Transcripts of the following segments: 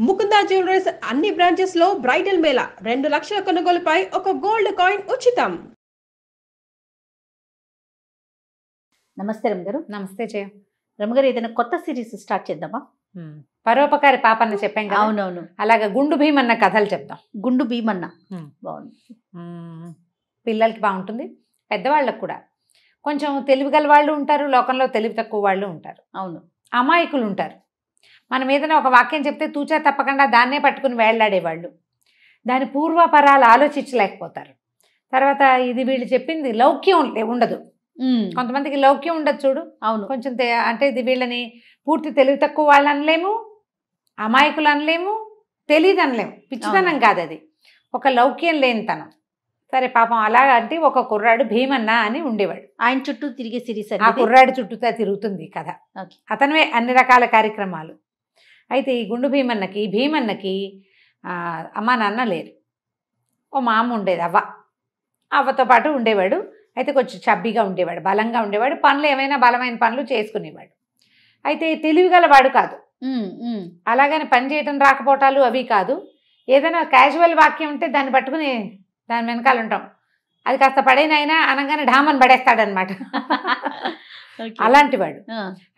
Mukunda jewellers అన్ని బ్రాంచెస్లో bridal Mela. రెండు లక్షల కొనుగోలుపై ఒక గోల్డ్ కాయిన్ ఉచితం. నమస్తే రమగారు నమస్తే జయ. రమగారు ఏదైనా కొత్త సిరీస్ స్టార్ట్ చేద్దామా? పరోపకారి పాపన్న చెప్పాం కదా. అవునవును. అలాగే గుండు భీమన్న కథలు చెప్దాం. గుండు భీమన్న. బాగుంది. పిల్లలకి బాగుంటుంది పెద్దవాళ్ళకు కూడా. కొంచెం తెలివిగల వాళ్ళు ఉంటారు లోకంలో తెలివి తక్కువ వాళ్ళు ఉంటారు. అవును. అమాయకులు ఉంటారు. మనం ఏదైనా ఒక వాక్యం చెప్తే తూచా తప్పకుండా దాన్నే పట్టుకుని వేళ్ళాడేవాళ్ళు. దాని పూర్వపరాలు ఆలోచించలేకపోతారు. తర్వాత ఇది వీళ్ళు చెప్పింది లౌక్యం ఉండే- ఉండదు. కొంతమందికి లౌక్యం ఉండదు చూడు. అవును. కొంచెం అంటే ఇది వీళ్ళని పూర్తి తెలివి తక్కువ వాళ్ళు అనలేము అమాయకులు అనలేము తెలియదు అనలేము. పిచ్చితనం. కాదు అది ఒక లౌక్యం లేనితనం. సరే పాపం అలా అంటే ఒక కుర్రాడు భీమన్న అని ఉండేవాడు. ఆయన చుట్టూ తిరిగే సిరీస్ ఆ కుర్రాడు చుట్టూతా తిరుగుతుంది కథ. అతనివే అన్ని రకాల కార్యక్రమాలు. అయితే ఈ గుండు భీమన్నకి భీమన్నకి అమ్మ నాన్న లేరు. ఓ మామ ఉండేది అవ్వ. అవ్వతో పాటు ఉండేవాడు అయితే కొంచెం చబ్బిగా ఉండేవాడు బలంగా ఉండేవాడు పనులు ఏమైనా బలమైన పనులు చేసుకునేవాడు. అయితే తెలివిగలవాడు కాదు. అలాగని పని చేయటం రాకపోవటాలు అవి కాదు. ఏదైనా క్యాజువల్ వాక్యం ఉంటే దాన్ని పట్టుకుని దాని వెనకాల ఉంటాం. అది కాస్త పడేనైనా అనగానే ఢామని పడేస్తాడనమాట అలాంటి వాడు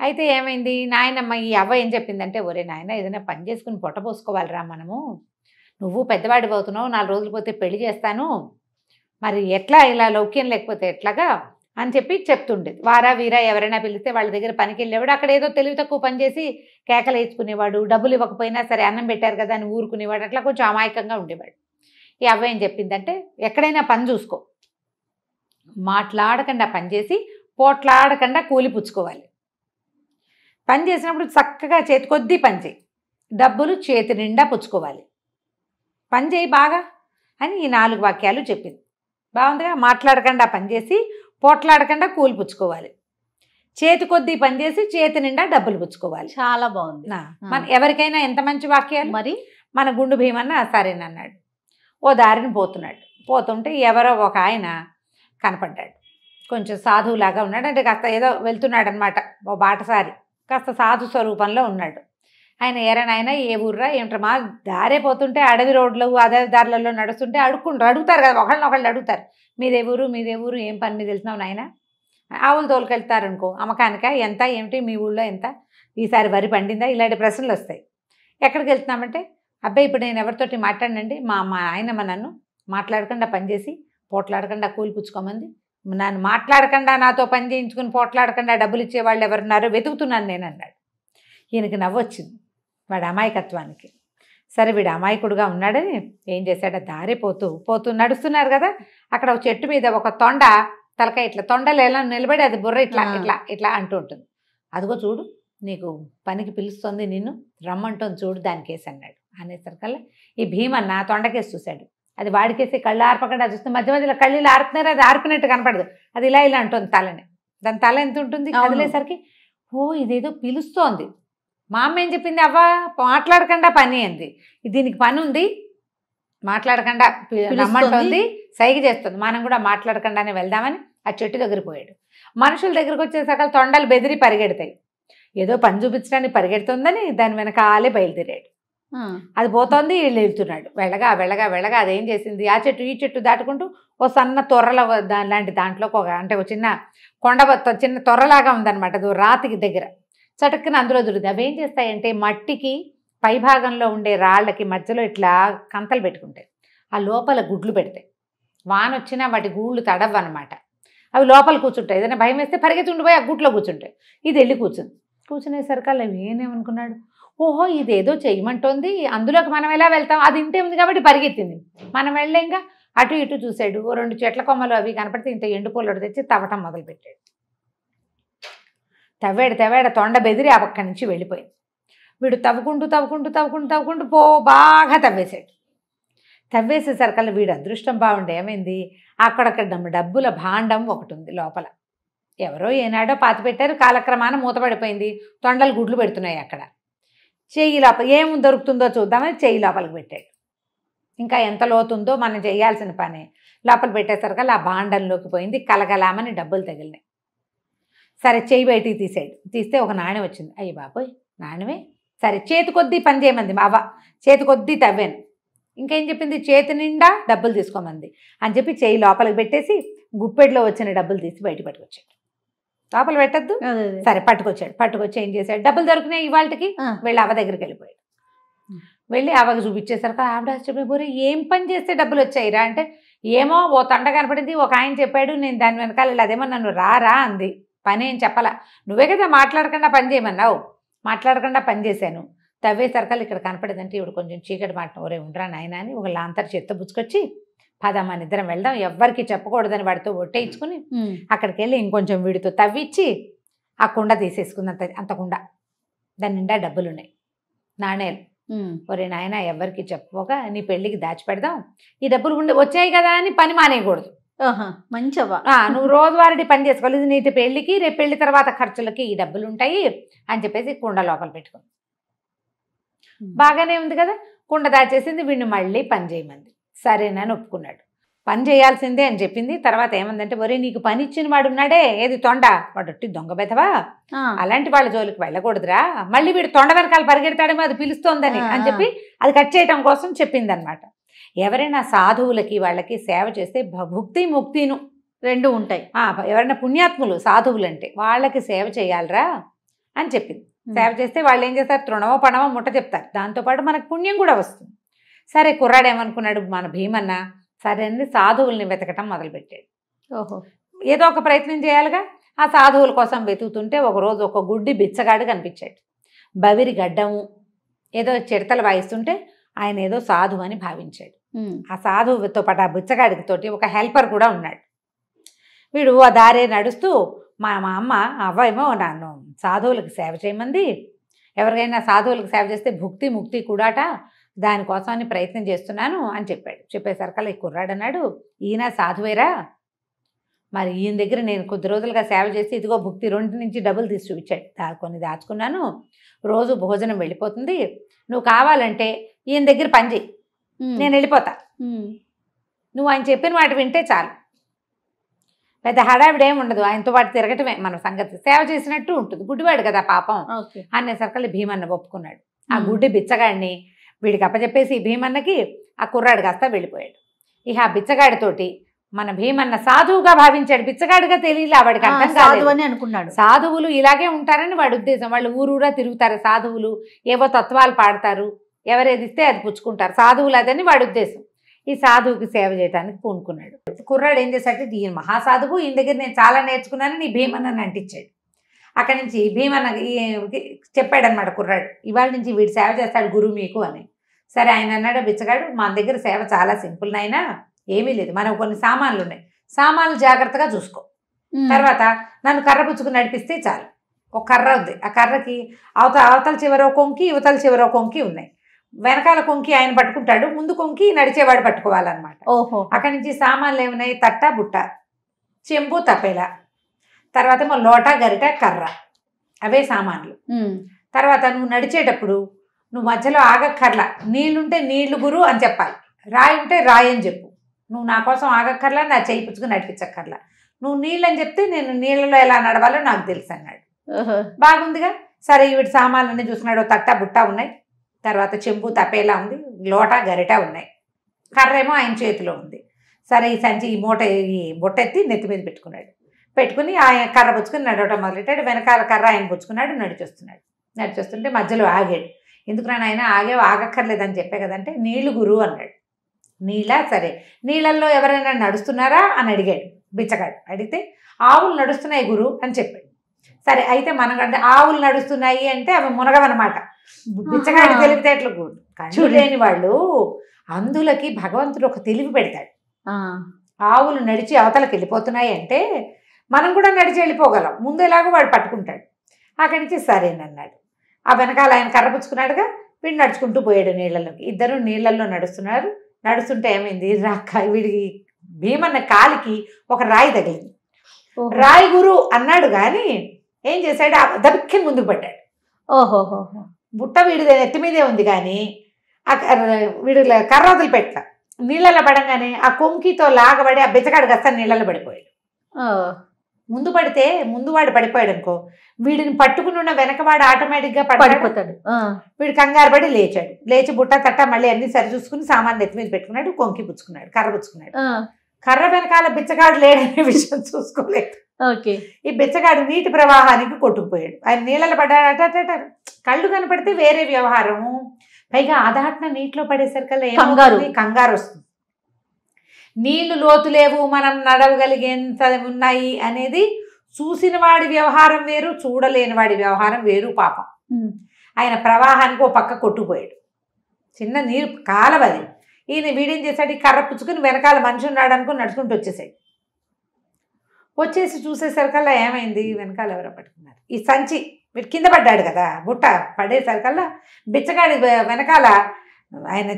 అయితే ఏమైంది? నాయనమ్మ ఈ అవ్వ ఏం చెప్పిందంటే ఒరే నాయన ఏదైనా పని చేసుకుని పొట్ట పోసుకోవాలిరా మనము. నువ్వు పెద్దవాడి అవుతున్నావు నాలుగు రోజులు పోతే పెళ్ళి చేస్తాను. మరి ఎట్లా ఇలా లౌక్యం లేకపోతే ఎట్లాగా? అని చెప్పి చెప్తుండేది వారా వీరా ఎవరైనా పిలిస్తే వాళ్ళ దగ్గర పనికి వెళ్ళేవాడు. అక్కడ ఏదో తెలివి తక్కువ పని చేసి కేకలు వేసుకునేవాడు. డబ్బులు ఇవ్వకపోయినా సరే అన్నం పెట్టారు కదా అని ఊరుకునేవాడు. అట్లా కొంచెం అమాయకంగా ఉండేవాడు. ఈ అవ్వ ఏం చెప్పిందంటే ఎక్కడైనా పని చూసుకో. మాట్లాడకుండా పని చేసి పోట్లాడకుండా కూలి పుచ్చుకోవాలి. పని చేసినప్పుడు చక్కగా చేతి కొద్దీ పని చేయి. డబ్బులు చేతి నిండా పుచ్చుకోవాలి. పని చేయి బాగా అని ఈ నాలుగు వాక్యాలు చెప్పింది. బాగుందిగా? మాట్లాడకుండా పని చేసి పోట్లాడకుండా కూలి పుచ్చుకోవాలి. చేతి కొద్దీ పని చేసి చేతి నిండా డబ్బులు పుచ్చుకోవాలి. చాలా బాగుంది. మన ఎవరికైనా ఎంత మంచి వాక్యాలు? మరి? మన గుండు భీమన్న సరేనన్నాడు. ఓ దారిని పోతున్నాడు. పోతుంటే ఎవరో ఒక ఆయన కనపడ్డాడు. కొంచెం సాధువులాగా ఉన్నాడు. అంటే కాస్త ఏదో వెళ్తున్నాడు అనమాట ఓ బాటసారి. కాస్త సాధు స్వరూపంలో ఉన్నాడు. ఆయన ఏరనైనా ఏ ఊర్రా ఏమిట్రా మా దారే పోతుంటే అడవి రోడ్లు అదే దారులలో నడుస్తుంటే అడుక్కుంటారు. అడుగుతారు కదా ఒకళ్ళని ఒకళ్ళు అడుగుతారు. మీదే ఊరు మీదే ఊరు ఏం పని మీద తెలిసినావు నాయన? ఆవులు తోలుకెళ్తారు అనుకో అమ్మకానిక ఎంత ఏమిటి మీ ఊళ్ళో ఎంత? ఈసారి వరి పండిందా? ఇలాంటి ప్రశ్నలు వస్తాయి. ఎక్కడికి వెళ్తున్నామంటే అబ్బాయి ఇప్పుడు నేను ఎవరితోటి మాట్లాడినండి మా మా ఆయనమ్మ నన్ను మాట్లాడకుండా పనిచేసి పోట్లాడకుండా కూలి పుచ్చుకోమంది. నన్ను మాట్లాడకుండా నాతో పని చేయించుకుని పోట్లాడకుండా డబ్బులు ఇచ్చేవాళ్ళు ఎవరున్నారో వెతుకుతున్నాను నేను అన్నాడు. ఈయనకి నవ్వొచ్చింది వాడి అమాయకత్వానికి. సరే వీడు అమాయకుడుగా ఉన్నాడని ఏం చేశాడు? దారి పోతూ పోతూ నడుస్తున్నారు కదా అక్కడ ఒక చెట్టు మీద ఒక తొండ తలకాయ ఇట్లా తొండలు ఎలా నిలబడి అది బుర్ర ఇట్లా. ఇట్లా ఇట్లా అంటూ ఉంటుంది. అదిగో చూడు నీకు పనికి పిలుస్తుంది నిన్ను రమ్మంటుంది చూడు దానికేసి అన్నాడు. అనేసరికల్లా ఈ భీమన్న తొండకేసి చూశాడు. అది వాడికేసి కళ్ళు ఆర్పకుండా చూస్తే మధ్య మధ్యలో కళ్ళు ఇలా ఆర్పుతున్నారు అది ఆర్పినట్టు కనపడదు. అది ఇలా ఇలా అంటుంది తలని. దాని తల ఎంత ఉంటుంది. కదిలేసరికి ఓ ఇదేదో పిలుస్తోంది. మా అమ్మ ఏం చెప్పింది? అవ్వ మాట్లాడకుండా పని అంది దీనికి పని ఉంది. మాట్లాడకుండా. రమ్మంటోంది. సైగ చేస్తుంది. మనం కూడా మాట్లాడకుండానే వెళ్దామని ఆ చెట్టు దగ్గర పోయాడు. మనుషుల దగ్గరకు వచ్చేసరికి తొండలు బెదిరి పరిగెడతాయి. ఏదో పని చూపించడానికి పరిగెడుతుందని దాని వెనకాలే బయలుదేరాడు. అది పోతోంది వీళ్ళు వెళ్తున్నాడు. వెళ్ళగా వెళ్ళగా వెళ్ళగా అదేం చేసింది? ఆ చెట్టు ఈ చెట్టు దాటుకుంటూ ఓ సన్న తొర్రల దాని లాంటి దాంట్లోకి ఒక అంటే ఒక చిన్న కొండ చిన్న తొర్రలాగా ఉందన్నమాట అది రాతికి దగ్గర. చటుక్కున అందులో దొరుకుతుంది అవి ఏం చేస్తాయంటే మట్టికి పైభాగంలో ఉండే రాళ్ళకి మధ్యలో ఇట్లా కంతలు పెట్టుకుంటాయి. ఆ లోపల గుడ్లు పెడతాయి. వాన వచ్చినా వాటి గూళ్ళు తడవు అనమాట అవి లోపల కూర్చుంటాయి. ఏదైనా భయం వేస్తే పరిగెత్తి ఉండిపోయి ఆ గుట్లో కూర్చుంటాయి. ఇది వెళ్ళి కూర్చుంది. కూర్చునేసరికి అలా ఏమనుకున్నాడు? ఓహో ఇదేదో చేయమంటోంది అందులోకి మనం ఎలా వెళ్తాం? అది ఇంతే ఉంది కాబట్టి పరిగెత్తింది. మనం వెళ్ళేంగా అటు ఇటు చూశాడు. ఓ రెండు చెట్ల కొమ్మలు అవి కనపడితే ఇంత ఎండు తెచ్చి తవ్వటం మొదలుపెట్టాడు. తవ్వాడు తవ్వాడు తొండ బెదిరి ఆ పక్క నుంచి వెళ్ళిపోయింది. వీడు తవ్వుకుంటూ తవ్వుకుంటూ తవ్వుకుంటూ తవ్వుకుంటూ పో బాగా తవ్వేశాడు. తవ్వేసేసరికల్లా వీడు అదృష్టం బాగుండే ఏమైంది? అక్కడక్కడ డబ్బుల భాండం ఒకటి ఉంది లోపల. ఎవరో ఏనాడో పాతి పెట్టారు కాలక్రమాన మూతపడిపోయింది. తొండలు గుడ్లు పెడుతున్నాయి అక్కడ. చేయి లోపల ఏం దొరుకుతుందో చూద్దామని చెయ్యి లోపలికి పెట్టాడు. ఇంకా ఎంత లోతుందో మనం చేయాల్సిన పని. లోపల పెట్టేసరికి ఆ భాండంలోకి పోయింది కలగలామని డబ్బులు తగిలినాయి. సరే చేయి బయటికి తీసాడు తీస్తే ఒక నాణ్యం వచ్చింది. అయ్యి బాబోయ్ నాణ్యమే సరే చేతి కొద్దీ పని చేయమంది మా అవ్వ. చేతి కొద్దీ తవ్వాను. ఇంకేం చెప్పింది? చేతి నిండా డబ్బులు తీసుకోమంది. అని చెప్పి చేయి లోపలికి పెట్టేసి గుప్పెట్లో వచ్చిన డబ్బులు తీసి బయట పట్టుకొచ్చాడు. లోపల పెట్టద్దు. సరే పట్టుకొచ్చాడు. పట్టుకొచ్చి ఏం చేశాడు? డబ్బులు దొరికినాయి ఇవాళకి. వెళ్ళి అవ్వ దగ్గరికి వెళ్ళిపోయాడు. వెళ్ళి అవ్వకి చూపించేసరికి ఆవిడ ఆశ్చర్యపోయి ఏం పని చేస్తే డబ్బులు వచ్చాయిరా? అంటే ఏమో ఓ తండ కనపడింది ఒక ఆయన చెప్పాడు నేను దాని వెనకాల అదేమో నన్ను రారా అంది. పని ఏం చెప్పాలా? నువ్వే కదా మాట్లాడకుండా పని చేయమన్నావు? మాట్లాడకుండా పని చేశాను. తవ్వేసరికల్ ఇక్కడ కనపడేదంటే ఇవిడ కొంచెం చీకటి మాట ఒరే ఉండరా నాయన అని ఒక లాంతర్ చెత్త పుచ్చుకొచ్చి పద మన ఇద్దరం వెళ్దాం ఎవ్వరికి చెప్పకూడదని వాడితో ఒట్టేయించుకుని. అక్కడికి వెళ్ళి ఇంకొంచెం వీడితో తవ్విచ్చి ఆ కుండ తీసేసుకుంది అంత అంత కుండ. దాని నిండా డబ్బులు ఉన్నాయి నాణేలు. ఒరే నాయన ఎవరికి చెప్పుకోక నీ పెళ్ళికి దాచిపెడదాం. ఈ డబ్బులు ఉండి వచ్చాయి కదా అని పని మానేయకూడదు. ఆ, నువ్వు రోజువారీ పని చేసుకోవాలి ఇది నీటి పెళ్ళికి రేపు పెళ్ళి తర్వాత ఖర్చులకి ఈ డబ్బులు ఉంటాయి అని చెప్పేసి కుండ లోపల పెట్టుకుంది బాగానే ఉంది కదా? కుండ దాచేసింది వీడిని మళ్ళీ పని చేయమంది. సరేనని ఒప్పుకున్నాడు. పని చేయాల్సిందే అని చెప్పింది. తర్వాత ఏమందంటే ఒరే నీకు పని ఇచ్చిన వాడు ఉన్నాడే ఏది తొండ? వాడు ఒట్టి దొంగ బెదవా అలాంటి వాళ్ళ జోలికి వెళ్ళకూడదురా. మళ్ళీ వీడు తొండ వెనకాల పరిగెడతాడేమో అది పిలుస్తోందని అని. చెప్పి అది కట్ చేయటం కోసం చెప్పిందనమాట. ఎవరైనా సాధువులకి వాళ్ళకి సేవ చేస్తే భుక్తి ముక్తిను రెండు ఉంటాయి. ఎవరైనా పుణ్యాత్ములు సాధువులు అంటే వాళ్ళకి సేవ చేయాలరా అని చెప్పింది. సేవ చేస్తే వాళ్ళు ఏం చేస్తారు? తృణమో పణమో ముట్ట చెప్తారు. దాంతోపాటు మనకు పుణ్యం కూడా వస్తుంది. సరే కుర్రాడు ఏమనుకున్నాడు? మన భీమన్న సరే అని సాధువుల్ని వెతకటం మొదలుపెట్టాడు. ఓహో. ఏదో ఒక ప్రయత్నం చేయాలిగా. ఆ సాధువుల కోసం వెతుకుతుంటే ఒకరోజు ఒక గుడ్డి బిచ్చగాడు కనిపించాడు. బవిరి గడ్డము ఏదో చిడతలు వాయిస్తుంటే ఆయన ఏదో సాధువు అని భావించాడు. ఆ సాధువుతో పాటు ఆ బిచ్చగాడికి తోటి ఒక హెల్పర్ కూడా ఉన్నాడు. వీడు ఆ దారే నడుస్తూ మా మా అమ్మ అవ్వ ఏమో నన్ను సాధువులకు సేవ చేయమంది. ఎవరికైనా సాధువులకు సేవ చేస్తే భుక్తి ముక్తి కూడాట దానికోసమని ప్రయత్నం చేస్తున్నాను అని చెప్పాడు. చెప్పేసరికల్లా ఈ కుర్రాడు అన్నాడు ఈయన సాధువేరా? మరి ఈయన దగ్గర నేను కొద్ది రోజులుగా సేవ చేసి ఇదిగో భుక్తి రెండు నుంచి డబ్బులు తీసి చూపించాడు. దా కొన్ని దాచుకున్నాను రోజు భోజనం వెళ్ళిపోతుంది. నువ్వు కావాలంటే ఈయన దగ్గర పని చెయ్యి. ఉమ్. నేను వెళ్ళిపోతా. నువ్వు ఆయన చెప్పిన మాట వింటే చాలు. పెద్ద హడావిడి ఏమి ఉండదు. ఆయనతో పాటు తిరగటమే మన సంగతి. సేవ చేసినట్టు ఉంటుంది. గుడ్డివాడు కదా పాపం. ఓకే. అనేసరికల్లి భీమన్న ఒప్పుకున్నాడు. ఆ. గుడ్డి బిచ్చగాడిని వీడికి అప్పచెప్పేసి భీమన్నకి ఆ కుర్రాడు కాస్త వెళ్ళిపోయాడు. ఇక ఆ బిచ్చగాడితోటి మన భీమన్న సాధువుగా భావించాడు. బిచ్చగాడిగా తెలియలే వాడికి అర్థం కాదు అని అనుకున్నాడు. సాధువులు ఇలాగే ఉంటారని వాడి ఉద్దేశం. వాళ్ళు ఊరూరా తిరుగుతారు సాధువులు ఏవో తత్వాలు పాడతారు ఎవరేది ఇస్తే అది పుచ్చుకుంటారు. సాధువులు అదని వాడి ఉద్దేశం. ఈ సాధువుకి సేవ చేయడానికి పూనుకున్నాడు. కుర్రాడు ఏం చేశాడంటే ఈయన మహాసాధువు ఈయన దగ్గర నేను చాలా నేర్చుకున్నాను నీ భీమన్నని అంటించాడు. అక్కడి నుంచి భీమన్న చెప్పాడనమాట కుర్రాడు ఇవాళ నుంచి వీడు సేవ చేస్తాడు గురువు మీకు అని. సరే ఆయన అన్నాడు బిచ్చగాడు మన దగ్గర సేవ చాలా సింపుల్ నాయనా ఏమీ లేదు. మనకు కొన్ని సామాన్లు ఉన్నాయి సామాన్లు జాగ్రత్తగా చూసుకో. తర్వాత నన్ను కర్ర పుచ్చుకుని నడిపిస్తే చాలు. ఒక కర్ర ఉంది. ఆ కర్రకి అవత అవతల చివరో కొంకి ఇవతల చివరో కొంకి ఉన్నాయి. వెనకాల కొంకి ఆయన పట్టుకుంటాడు. ముందు కొంకి నడిచేవాడు పట్టుకోవాలన్నమాట. ఓహో. అక్కడి నుంచి సామాన్లు ఏమున్నాయి? తట్ట బుట్ట. చెంబు తపేల. తర్వాత ఏమో లోట గరిట కర్ర. అవే సామాన్లు. తర్వాత నువ్వు నడిచేటప్పుడు నువ్వు మధ్యలో ఆగక్కర్లా. నీళ్ళుంటే నీళ్ళు గురు అని చెప్పాలి. రాయి ఉంటే రాయి అని చెప్పు. నువ్వు నా కోసం ఆగక్కర్లా నా చేయి పుచ్చుకుని నడిపించక్కర్లా. నువ్వు నీళ్ళు అని చెప్తే నేను నీళ్ళలో ఎలా నడవాలో నాకు తెలుసు అన్నాడు. బాగుందిగా? సరే వీటి సామాన్లన్నీ చూసుకున్నాడు. ఓ తట్ట బుట్ట ఉన్నాయి. తర్వాత చెంబు తపేలా ఉంది. లోట గరిట ఉన్నాయి. కర్ర ఏమో ఆయన చేతిలో ఉంది. సరే ఈ సంచి ఈ మూట ఈ బుట్ట ఎత్తి నెత్తి మీద పెట్టుకున్నాడు. పెట్టుకుని ఆయన కర్ర పుచ్చుకుని నడవటం మొదలెట్టాడు. వెనకాల కర్ర ఆయన పుచ్చుకున్నాడు నడిచొస్తున్నాడు. నడిచొస్తుంటే మధ్యలో ఆగాడు. ఎందుకు ఆయన ఆగే ఆగక్కర్లేదని చెప్పే కదంటే నీళ్ళు గురువు అన్నాడు. నీళ్ళ సరే నీళ్ళల్లో ఎవరైనా నడుస్తున్నారా అని అడిగాడు బిచ్చగాడు. అడిగితే ఆవులు నడుస్తున్నాయి గురు అని చెప్పాడు. సరే అయితే మనకంటే ఆవులు నడుస్తున్నాయి అంటే అవి మునగవన్నమాట. బిచ్చగాడి. తెలివితేటలు కళ్ళు లేని వాళ్ళు అందులకి భగవంతుడు ఒక తెలివి పెడతాడు. ఆవులు నడిచి అవతలకి వెళ్ళిపోతున్నాయి అంటే మనం కూడా నడిచి వెళ్ళిపోగలం. ముందు ఎలాగో వాడు పట్టుకుంటాడు. అక్కడి నుంచి సరేనన్నాడు ఆ వెనకాల ఆయన కర్ర పుచ్చుకున్నాడుగా వీడు నడుచుకుంటూ పోయాడు నీళ్ళలోకి ఇద్దరు నీళ్ళల్లో నడుస్తున్నారు. నడుస్తుంటే ఏమైంది? రాక వీడికి భీమన్న కాలికి ఒక రాయి తగిలింది. రాయి గురు అన్నాడు కానీ ఏం చేశాడు? ఆ దబిక్కి ముందుకు పడ్డాడు. ఓహోహో. బుట్ట వీడి నెత్తి మీదే ఉంది కానీ ఆ కర్ర- వీడు కర్ర వదిలిపెట్ట నీళ్ళలో పడంగానే ఆ కొంకితో లాగబడి ఆ బిచ్చగాడు గస్త నీళ్ళలో పడిపోయాడు. ముందు పడితే ముందు వాడు పడిపోయాడు అనుకో వీడిని పట్టుకుని ఉన్న వెనకవాడు ఆటోమేటిక్గా పడిపోతాడు. వీడు కంగారు పడి లేచాడు. లేచి బుట్ట తట్ట మళ్ళీ అన్ని సరి చూసుకుని సామాన్ నెత్తి మీద పెట్టుకున్నాడు కొంకి పుచ్చుకున్నాడు కర్ర పుచ్చుకున్నాడు. కర్ర వెనకాల బిచ్చగాడు లేడనే విషయం చూసుకోలేదు. ఓకే. ఈ బిచ్చగాడు నీటి ప్రవాహానికి కొట్టుకుపోయాడు. ఆయన నీళ్ళలో పడ్డాడు. అట. కళ్ళు కనపడితే వేరే వ్యవహారము. పైగా ఆదాహట్న నీటిలో పడేసరికల్లా కంగారు వస్తుంది. నీళ్ళు లోతు లేవు మనం నడవగలిగేంత ఉన్నాయి అనేది చూసిన వాడి వ్యవహారం వేరు చూడలేని వాడి వ్యవహారం వేరు పాపం. ఆయన ప్రవాహానికి ఓ పక్క కొట్టుకుపోయాడు. చిన్న నీరు కాలవది ఈయన వీడేం చేశాడు? కర్ర పుచ్చుకుని వెనకాల మనిషి ఉన్నాడు అనుకుని నడుచుకుంటూ వచ్చేసాడు. వచ్చేసి చూసేసరికల్లా ఏమైంది? వెనకాల ఎవరో పట్టుకున్నారు. ఈ సంచి వీడు కింద పడ్డాడు కదా బుట్ట పడేసరికల్లా బిచ్చగాడి వెనకాల ఆయన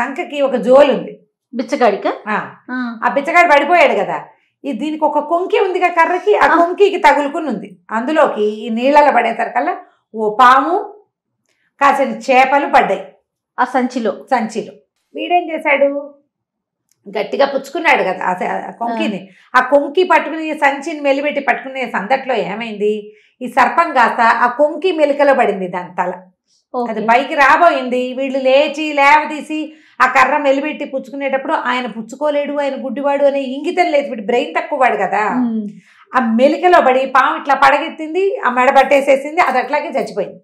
సంఖకి ఒక జోలు ఉంది బిచ్చగాడిక? ఆ, బిచ్చగాడు పడిపోయాడు కదా. ఈ దీనికి ఒక కొంకి ఉంది కదా కర్రకి ఆ. కొంకికి తగులుకుని ఉంది. అందులోకి ఈ నీళ్ళలో పడేసరికల్లా ఓ పాము కాసిన చేపలు పడ్డాయి. ఆ సంచిలో. సంచిలో. వీడేం చేశాడు? గట్టిగా పుచ్చుకున్నాడు కదా ఆ కొంకిని. ఆ. కొంకి పట్టుకుని సంచిని మెలిపెట్టి పట్టుకునే సందట్లో ఏమైంది? ఈ సర్పం కాస్త ఆ కొంకి మెలికలో పడింది దాని తల. అది. పైకి రాబోయింది. వీళ్ళు లేచి లేవదీసి ఆ కర్ర మెలిపెట్టి పుచ్చుకునేటప్పుడు ఆయన పుచ్చుకోలేడు ఆయన గుడ్డివాడు అనే ఇంగితం లేదు. వీడు బ్రెయిన్ తక్కువ వాడు కదా ఆ మెలికలో పడి పాము ఇట్లా పడగెత్తింది ఆ మెడ పట్టేసేసింది అది అట్లాగే చచ్చిపోయింది.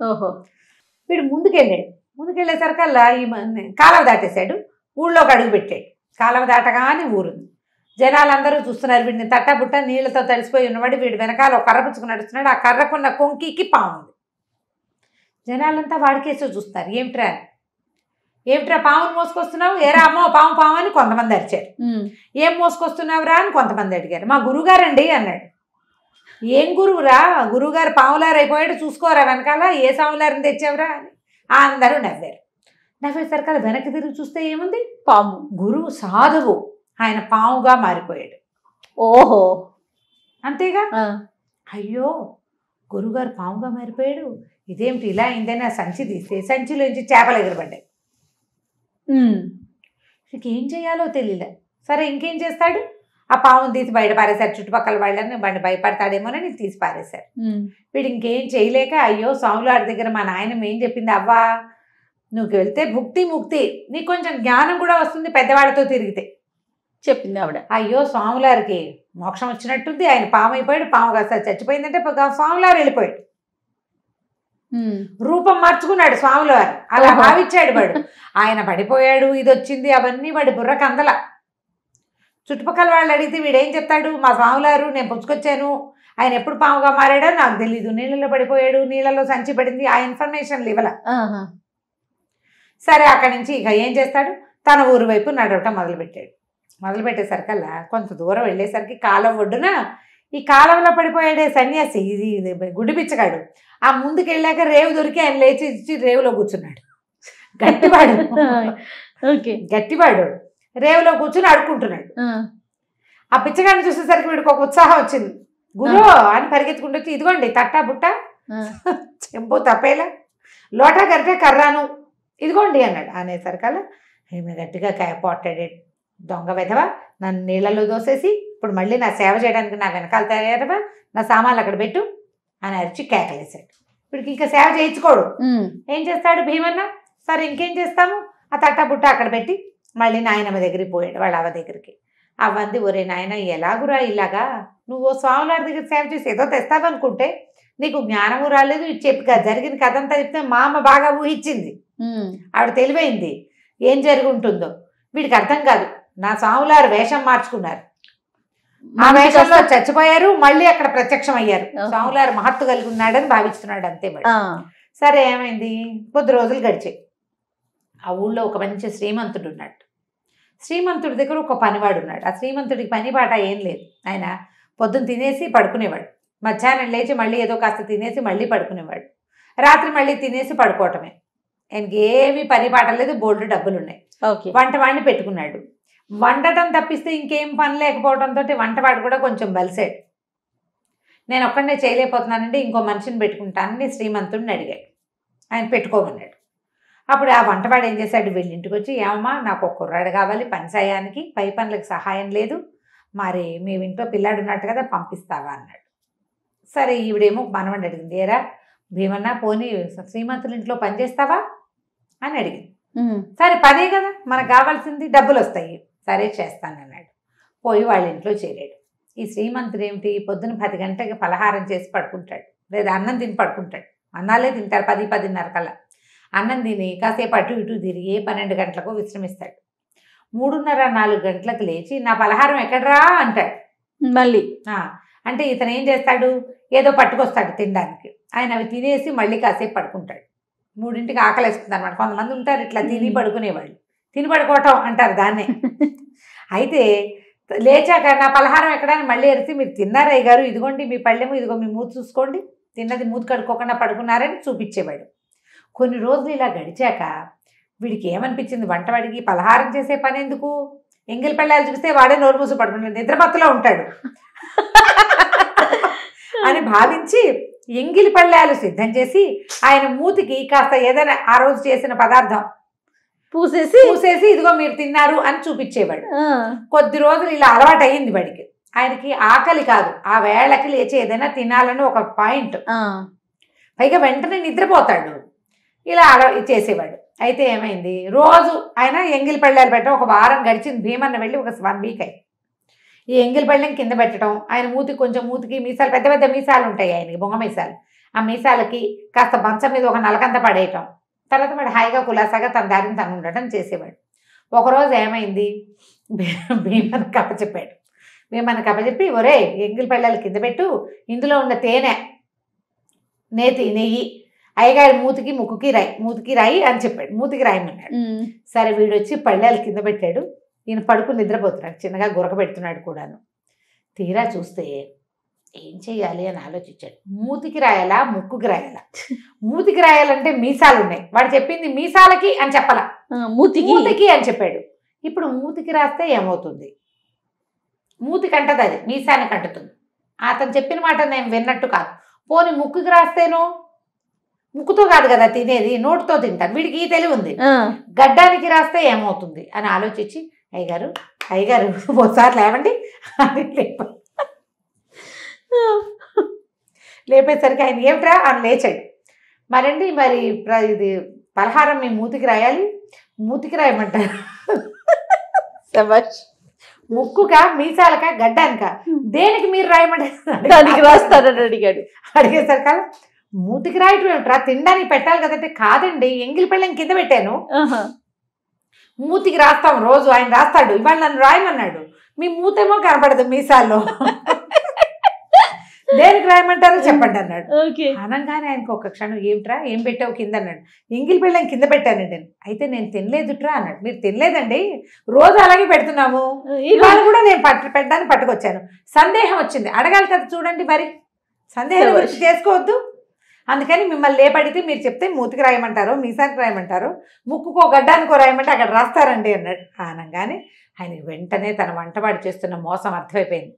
ఓహో. వీడు ముందుకెళ్ళాడు. ముందుకెళ్ళేసరికల్లా ఈ కాలువ దాటేశాడు. ఊళ్ళోకి అడుగు పెట్టాడు. కాలువ దాటగానే ఊరుంది. జనాలందరూ చూస్తున్నారు వీడిని. తట్టబుట్ట నీళ్ళతో తడిసిపోయి ఉన్నవాడు వీడు వెనకాల ఒక కర్ర పుచ్చుకుని నడుస్తున్నాడు. ఆ కర్రకున్న కొంకికి పాము ఉంది జనాలంతా వాడికేసో చూస్తారు ఏమిట్రా. ఏమిట్రా పాముని మోసుకొస్తున్నావు? ఏరా అమ్మో పాము పాము అని కొంతమంది అరిచారు. ఏం మోసుకొస్తున్నావురా అని కొంతమంది అడిగారు. మా గురువుగారండి అన్నాడు. ఏం గురువురా? గురువుగారు పాములారు అయిపోయాడు చూసుకోరా వెనకాల? ఏ సాములారిని తెచ్చావురా అని. అందరూ నవ్వారు. నవ్వేసరికల్లా వెనక్కి తిరిగి చూస్తే ఏముంది? పాము. గురువు సాధువు. ఆయన పాముగా మారిపోయాడు. ఓహో. అంతేగా? అయ్యో గురుగారు పాముగా మారిపోయాడు. ఇదేమిటి ఇలా అయిందని సంచి తీస్తే సంచిలోంచి చేపలు ఎగరబడ్డాయి. ఇంకేం చేయాలో తెలియలే సరే ఇంకేం చేస్తాడు? ఆ పాముని తీసి బయట పారేశారు. చుట్టుపక్కల వాళ్ళని బండి భయపడతాడేమోనని తీసి పారేశారు. వీడు ఇంకేం చేయలేక అయ్యో స్వాములారి దగ్గర మా నాయనమ్మ ఏం చెప్పింది? అవ్వా నువ్వు వెళ్తే భుక్తి ముక్తి. నీకు కొంచెం జ్ఞానం కూడా వస్తుంది పెద్దవాళ్ళతో తిరిగితే. చెప్పింది ఆవిడ. అయ్యో స్వాములారికి మోక్షం వచ్చినట్టుంది. ఆయన పాము అయిపోయాడు పాము కాస్త చచ్చిపోయిందంటే స్వాములారు వెళ్ళిపోయాడు. రూపం మార్చుకున్నాడు స్వాములవారు అలా ఓహో. భావించాడు వాడు. ఆయన పడిపోయాడు ఇది వచ్చింది అవన్నీ వాడి బుర్ర కందల. చుట్టుపక్కల వాళ్ళు అడిగితే వీడేం చెప్తాడు? మా స్వాములారు నేను పుచ్చుకొచ్చాను. ఆయన ఎప్పుడు పాముగా మారాడో నాకు తెలీదు. నీళ్ళలో పడిపోయాడు నీళ్ళలో సంచి పడింది ఆ ఇన్ఫర్మేషన్ ఇవ్వాల. సరే అక్కడి నుంచి ఇక ఏం చేస్తాడు? తన ఊరు వైపు నడవటం మొదలుపెట్టాడు. మొదలుపెట్టేసరికల్లా కొంత దూరం వెళ్ళేసరికి కాలం ఒడ్డున ఈ కాలంలో పడిపోయాడే సన్యాసి ఇది ఇది గుడి పిచ్చగాడు. ఆ ముందుకు వెళ్ళాక రేవు దొరికి ఆయన లేచి ఇచ్చి రేవులో కూర్చున్నాడు. గట్టివాడు. ఓకే. గట్టివాడు. రేవులో కూర్చుని అడుక్కుంటున్నాడు ఆ, పిచ్చగాడిని చూసేసరికి వీడికి ఒక ఉత్సాహం వచ్చింది. గురు అని పరిగెత్తుకుంటూ వచ్చి ఇదిగోండి తట్టా బుట్ట చెంపు తప్పేలా లోటా గరిటె కర్రాను ఇదిగోండి అన్నాడు. అనేసరికల్లా ఈమె గట్టిగా కా- పోట్టాడు దొంగ వెధవ నన్ను నీళ్ళలో దోసేసి ఇప్పుడు మళ్ళీ నా సేవ చేయడానికి నా వెనకాల తయారవా నా సామాన్లు అక్కడ పెట్టు అని అరిచి కేకలేశాడు. వీడికి ఇంకా సేవ చేయించుకోడు. ఏం చేస్తాడు భీమన్న? సరే ఇంకేం చేస్తాము? ఆ తట్టా బుట్ట అక్కడ పెట్టి మళ్ళీ నాయనమ్మ దగ్గరికి పోయాడు వాళ్ళ అవ్వ దగ్గరికి. అవ్వంది ఒరే నాయన ఎలాగురా ఇలాగా? నువ్వు స్వాములారి దగ్గర సేవ చేసి ఏదో తెస్తావనుకుంటే నీకు జ్ఞానము రాలేదు ఇది చెప్పి కదా జరిగిన కథ అంతా చెప్తే మా అమ్మ బాగా ఊహించింది. ఆవిడ తెలివైంది. ఏం జరిగి ఉంటుందో వీడికి అర్థం కాదు. నా స్వాములారు వేషం మార్చుకున్నారు. ఆ వేషంలో చచ్చిపోయారు మళ్ళీ అక్కడ ప్రత్యక్షం అయ్యారు. స్వాములారు మహత్తు కలిగి ఉన్నాడని భావిస్తున్నాడు అంతే మరి సరే ఏమైంది? కొద్ది రోజులు గడిచాయి. ఆ ఊళ్ళో ఒక మంచి శ్రీమంతుడు ఉన్నాడు. శ్రీమంతుడి దగ్గర ఒక పనివాడు ఉన్నాడు. ఆ శ్రీమంతుడికి పని పాట ఏం లేదు. ఆయన పొద్దున్న తినేసి పడుకునేవాడు. మధ్యాహ్నం లేచి మళ్ళీ ఏదో కాస్త తినేసి మళ్ళీ పడుకునేవాడు. రాత్రి మళ్ళీ తినేసి పడుకోవటమే. ఆయనకి ఏమీ పని పాట లేదు బోల్డ్ డబ్బులు ఉన్నాయి ఓకే. వంట వాడిని పెట్టుకున్నాడు. వండటం తప్పిస్తే ఇంకేం పని లేకపోవడంతో వంటవాడు కూడా కొంచెం బలిసాడు నేను ఒక్కడనే చేయలేకపోతున్నానండి ఇంకో మనిషిని పెట్టుకుంటానని శ్రీమంతుడిని అడిగాడు. ఆయన పెట్టుకోమన్నాడు. అప్పుడు ఆ వంటవాడు ఏం చేశాడు? వీళ్ళ ఇంటికి వచ్చి ఏమమ్మా నాకు ఒక కుర్రాడు కావాలి పని సాయానికి పై పనులకు సహాయం లేదు. మరి మేము ఇంట్లో పిల్లాడు ఉన్నట్టు కదా పంపిస్తావా? అన్నాడు. సరే ఈవిడేమో మనవడి అడిగింది. ఏరా భీమన్న పోనీ శ్రీమంతుల ఇంట్లో పని చేస్తావా? అని అడిగింది. సరే పనే కదా మనకు కావాల్సింది డబ్బులు వస్తాయి. సరే చేస్తాను అన్నాడు పోయి వాళ్ళ ఇంట్లో చేరాడు. ఈ శ్రీమంతుడు ఏమిటి? పొద్దున పది గంటలకి పలహారం చేసి పడుకుంటాడు. లేదా అన్నం తిని పడుకుంటాడు. అన్నాలే తింటారు పది పదిన్నర కల్లా. అన్నం తిని కాసేపు అటు ఇటు తిరిగి పన్నెండు గంటలకు విశ్రమిస్తాడు. మూడున్నర నాలుగు గంటలకు లేచి నా పలహారం ఎక్కడరా? అంటాడు. మళ్ళీ. అంటే ఇతను ఏం చేస్తాడు? ఏదో పట్టుకొస్తాడు తినడానికి. ఆయన అవి తినేసి మళ్ళీ కాసేపు పడుకుంటాడు. మూడింటికి ఆకలేస్తుంది అనమాట కొంతమంది ఉంటారు ఇట్లా తిని. పడుకునేవాళ్ళు. తినబడుకోవటం అంటారు దాన్నే. అయితే లేచాక నా పలహారం ఎక్కడని మళ్ళీ ఎరిసి మీరు తిన్నారయ్య గారు? ఇదిగోండి మీ పళ్ళెము ఇదిగో మీ మూతి చూసుకోండి. తిన్నది మూతి కడుక్కోకుండా పడుకున్నారని చూపించేవాడు. కొన్ని రోజులు ఇలా గడిచాక వీడికి ఏమనిపించింది? వంటవాడికి పలహారం చేసే పని ఎందుకు? ఎంగిల్ పళ్ళాలు చూస్తే వాడే నోరు మూసి పడుకుంటాడు నిద్రపత్తలో ఉంటాడు. అని భావించి ఎంగిలి పళ్ళాలు సిద్ధం చేసి ఆయన మూతికి కాస్త ఏదైనా ఆ రోజు చేసిన పదార్థం పూసేసి పూసేసి ఇదిగో మీరు తిన్నారు అని చూపించేవాడు. కొద్ది రోజులు ఇలా అలవాటు అయ్యింది వాడికి. ఆయనకి ఆకలి కాదు. ఆ వేళకి లేచి ఏదైనా తినాలని ఒక పాయింట్. పైగా వెంటనే నిద్రపోతాడు. ఇలా అలా చేసేవాడు. అయితే ఏమైంది? రోజు ఆయన ఎంగిలి పళ్ళాలు పెట్టడం ఒక వారం గడిచింది. భీమన్న వెళ్ళి ఒక వన్ వీక్ అయి ఈ ఎంగిలి పళ్ళెం కింద పెట్టడం ఆయన మూతికి కొంచెం మూతికి మీసాలు పెద్ద పెద్ద మీసాలు ఉంటాయి ఆయనకి బొంగ మీసాలు. ఆ మీసాలకి కాస్త మంచం మీద ఒక నలకంత పడేయటం. తర్వాత వాడు హాయిగా కులాసాగా తన దారిని తను ఉండటం చేసేవాడు. ఒకరోజు ఏమైంది? భీ- భీమన్న కప్పచెప్పాడు భీమన్న కప్పచెప్పి ఒరే ఎంగిలి పళ్ళాలు కింద పెట్టు ఇందులో ఉన్న తేనె నేతి నెయ్యి అయ్యగారి మూతికి ముక్కుకి రాయి మూతికి రాయి అని చెప్పాడు. మూతికి రాయమన్నాడు. సరే వీడు వచ్చి పళ్ళాలు కింద పెట్టాడు. ఈయన పడుకుని నిద్రపోతున్నాడు. చిన్నగా గురక పెడుతున్నాడు కూడాను. తీరా చూస్తే ఏం చెయ్యాలి అని ఆలోచించాడు. మూతికి రాయాలా ముక్కుకి రాయాలా? మూతికి రాయాలంటే మీసాలు ఉన్నాయి. వాడు చెప్పింది మీసాలకి అని చెప్పాల. మూతికి. మూతికి అని చెప్పాడు. ఇప్పుడు మూతికి రాస్తే ఏమవుతుంది? మూతికి అంటది అది మీసానికి అంటుతుంది అతను చెప్పిన మాట నేను విన్నట్టు కాదు. పోని ముక్కుకి రాస్తేనో? ముక్కుతో కాదు కదా తినేది నోటితో తింటాను. వీడికి ఈ తెలివి ఉంది. గడ్డానికి రాస్తే ఏమవుతుంది? అని ఆలోచించి అయ్యగారు అయ్యగారు ఒకసారి లేవండి. అని లేప లేపేసరికి ఆయన ఏమిట్రా? అని లేచాడు. మరండి మరి ఇది పలహారం మీ మూతికి రాయాలి. మూతికి రాయమంటారు. ముక్కుక మీసాలక గడ్డానిక? దేనికి మీరు రాయమంటారు? దానికి రాస్తారని అడిగాడు. అడిగేసరికి మూతికి రాయటం ఏమిట్రా? తినడానికి పెట్టాలి కదంటే కాదండి ఎంగిలి పెళ్ళం కింద పెట్టాను. మూతికి రాస్తాం రోజు ఆయన రాస్తాడు. ఇవాళ నన్ను రాయమన్నాడు. మీ మూతేమో కనపడదు మీసాల్లో. దేనికి రాయమంటారో చెప్పండి అన్నాడు. అనగానే ఆయనకు ఒక క్షణం ఏమిట్రా? ఏం పెట్టావు కింద? అన్నాడు. ఎంగిలి పెళ్ళం కింద పెట్టానండి నేను. అయితే నేను తినలేదుట్రా? అన్నాడు. మీరు తినలేదండి. రోజు అలాగే పెడుతున్నాము. ఇవాళ కూడా నేను పట్టు పెట్టడానికి పట్టుకొచ్చాను. సందేహం వచ్చింది. అడగాలి కదా చూడండి మరి. సందేహం. గురించి చేసుకోవద్దు. అందుకని మిమ్మల్ని లేపడితే మీరు చెప్తే మూతికి రాయమంటారు మీసానికి రాయమంటారు ముక్కుకో గడ్డానికో రాయమంటే అక్కడ రాస్తారండి అన్నాడు. అనగానే ఆయన వెంటనే తన వంటవాడు చేస్తున్న మోసం అర్థమైపోయింది.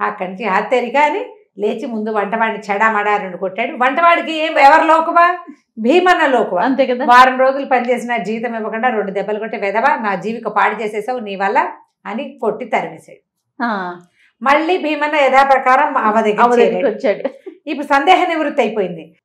అక్కడి నుంచి హత్తెరిక అని లేచి ముందు వంటవాడిని చెడామడా రెండు కొట్టాడు. వంటవాడికి ఏం ఎవరు లోకువా? భీమన్న లోకువా? అంతే కదా. వారం రోజులు పనిచేసిన జీతం ఇవ్వకుండా రెండు దెబ్బలు కొట్టి వెదవా నా జీవిక పాడు చేసేసావు నీ వల్ల అని కొట్టి తరిమేశాడు. ఆ, మళ్ళీ భీమన్న యథాప్రకారం అవ దగ్గర. వచ్చాడు. ఇప్పుడు సందేహ నివృత్తి అయిపోయింది.